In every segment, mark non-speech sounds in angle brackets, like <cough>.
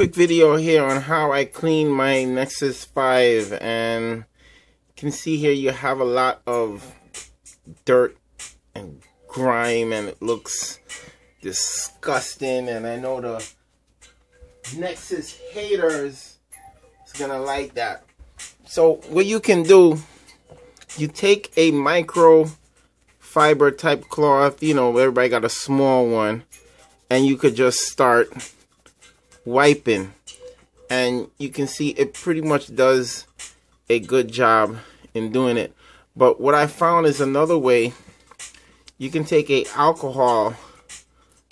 quick video here on how I clean my Nexus 5 and you can see here you have a lot of dirt and grime and it looks disgusting and I know the Nexus haters is gonna like that. So what you can do, you take a micro fiber type cloth, you know, everybody got a small one, and you could just start wiping. And you can see it pretty much does a good job in doing it. But what I found is another way you can take a alcohol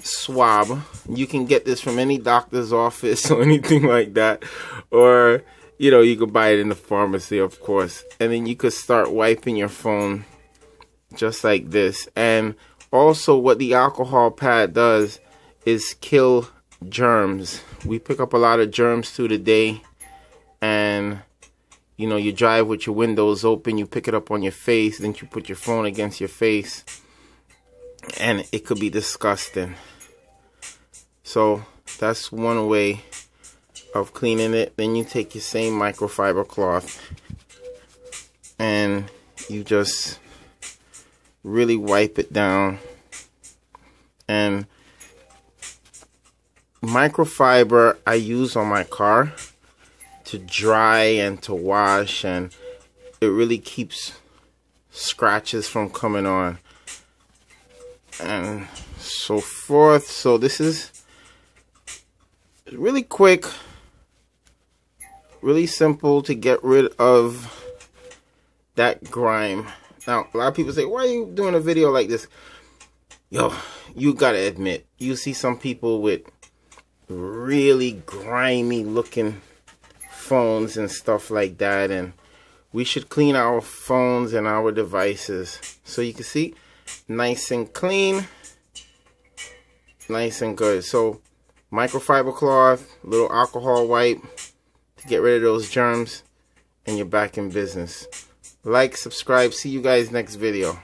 swab. You can get this from any doctor's office <laughs> or anything like that. Or, you know, you could buy it in the pharmacy, of course. And then you could start wiping your phone just like this. And also what the alcohol pad does is kill germs. We pick up a lot of germs through the day. And, you know, you drive with your windows open, you pick it up on your face, then you put your phone against your face. And it could be disgusting. So that's one way of cleaning it. Then you take your same microfiber cloth and you just really wipe it down. And microfiber I use on my car to dry and to wash and it really keeps scratches from coming on. And so forth. So this is really quick really simple to get rid of that grime. Now, a lot of people say, why are you doing a video like this? Yo, you gotta admit, you see some people with really grimy looking phones and stuff like that. And we should clean our phones and our devices. So you can see, nice and clean. Nice and good. So, microfiber cloth, little alcohol wipe to get rid of those germs. And you're back in business like subscribe see you guys next video